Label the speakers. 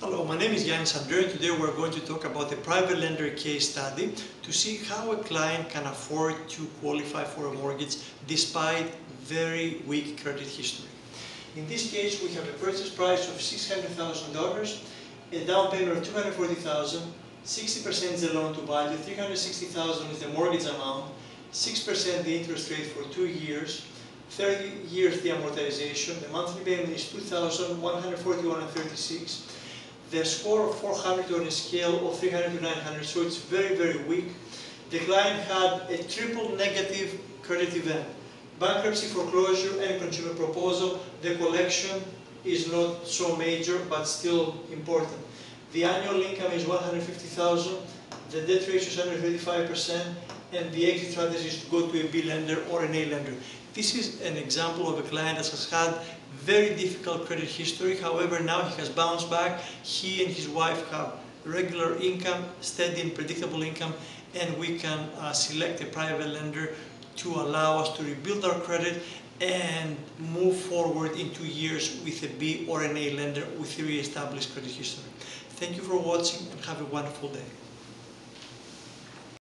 Speaker 1: Hello, my name is Andreou and today we're going to talk about a private lender case study to see how a client can afford to qualify for a mortgage despite very weak credit history. In this case, we have a purchase price of $600,000, a down payment of $240,000, 60% is the loan to value, $360,000 is the mortgage amount, 6% the interest rate for two years, 30 years the amortization, the monthly payment is 2,141 and 36. The score of 400 on a scale of 300 to 900, so it's very, very weak. The client had a triple negative credit event. Bankruptcy, foreclosure, and consumer proposal. The collection is not so major, but still important. The annual income is 150,000. The debt ratio is under 35%, and the exit strategy is to go to a B lender or an A lender. This is an example of a client that has had very difficult credit history. However, now he has bounced back. He and his wife have regular income, steady and predictable income, and we can uh, select a private lender to allow us to rebuild our credit and move forward in two years with a B or an A lender with a re-established credit history. Thank you for watching and have a wonderful day.